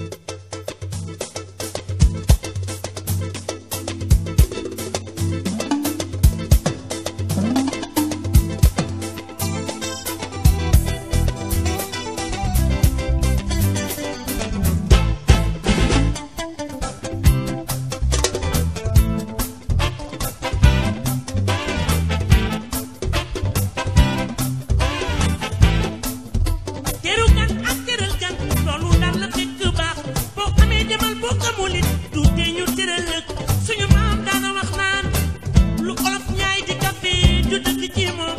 you xel boo xamul it tuuti ñu tëral suñu maam daana wax naan lu olof ñaay di kafe du dëkk ci moom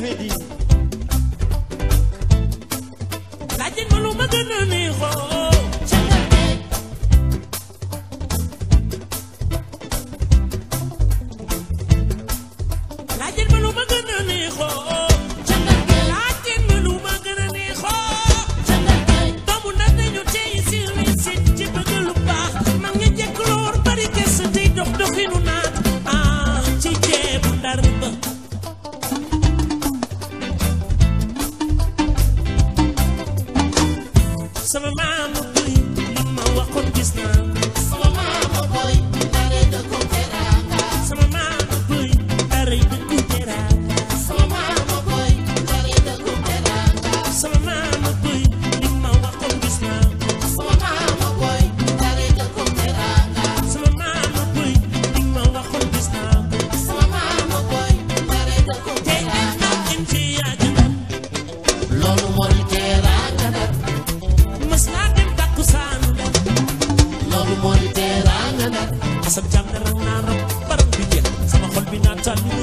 lëfee di laajte ma lu ma gën a neexoo sama maam ma waxoon gis naa Satan